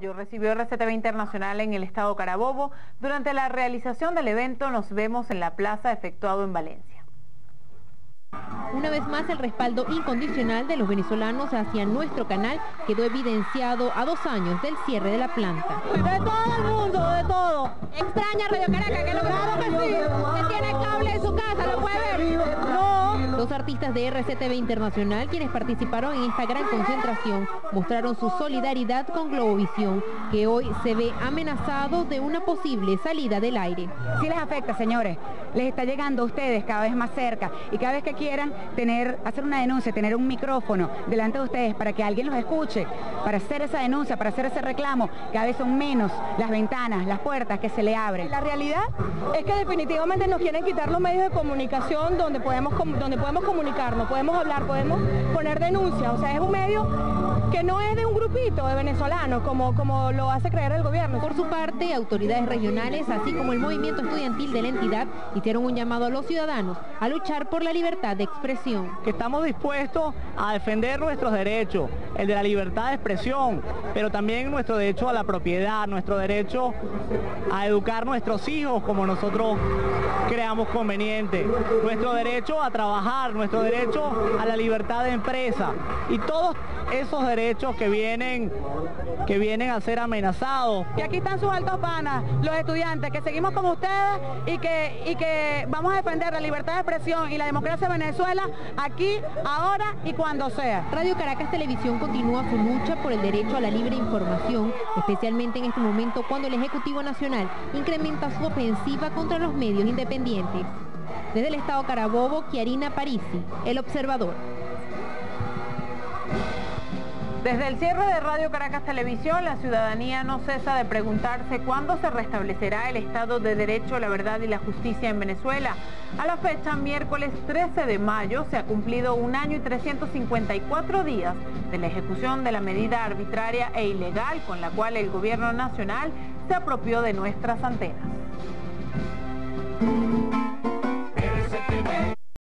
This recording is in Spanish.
Recibió RCTV Internacional en el estado Carabobo. Durante la realización del evento nos vemos en la plaza efectuado en Valencia. Una vez más el respaldo incondicional de los venezolanos hacia nuestro canal quedó evidenciado a dos años del cierre de la planta. De todo el mundo, de todo. Extraña Radio Caracas, que lo claro que sí. Artistas de RCTV Internacional, quienes participaron en esta gran concentración, mostraron su solidaridad con Globovisión, que hoy se ve amenazado de una posible salida del aire. Sí les afecta, señores. Les está llegando a ustedes cada vez más cerca y cada vez que quieran tener, hacer una denuncia, tener un micrófono delante de ustedes para que alguien los escuche, para hacer esa denuncia, para hacer ese reclamo, cada vez son menos las ventanas, las puertas que se le abren. La realidad es que definitivamente nos quieren quitar los medios de comunicación donde podemos, donde podemos comunicarnos, podemos hablar, podemos poner denuncias. O sea, es un medio que no es de un grupito de venezolanos, como, como lo hace creer el gobierno. Por su parte, autoridades regionales, así como el movimiento estudiantil de la entidad, hicieron un llamado a los ciudadanos a luchar por la libertad de expresión. Que estamos dispuestos a defender nuestros derechos, el de la libertad de expresión, pero también nuestro derecho a la propiedad, nuestro derecho a educar nuestros hijos como nosotros creamos conveniente, nuestro derecho a trabajar, nuestro derecho a la libertad de empresa y todos esos derechos que vienen que vienen a ser amenazados. Y aquí están sus altos panas, los estudiantes, que seguimos con ustedes y que, y que vamos a defender la libertad de expresión y la democracia de Venezuela aquí, ahora y cuando sea. Radio Caracas Televisión continúa su lucha por el derecho a la libre información, especialmente en este momento cuando el Ejecutivo Nacional incrementa su ofensiva contra los medios independientes. Desde el Estado Carabobo, Chiarina Parisi, El Observador. Desde el cierre de Radio Caracas Televisión, la ciudadanía no cesa de preguntarse cuándo se restablecerá el Estado de Derecho, la verdad y la justicia en Venezuela. A la fecha, miércoles 13 de mayo, se ha cumplido un año y 354 días de la ejecución de la medida arbitraria e ilegal con la cual el gobierno nacional se apropió de nuestras antenas.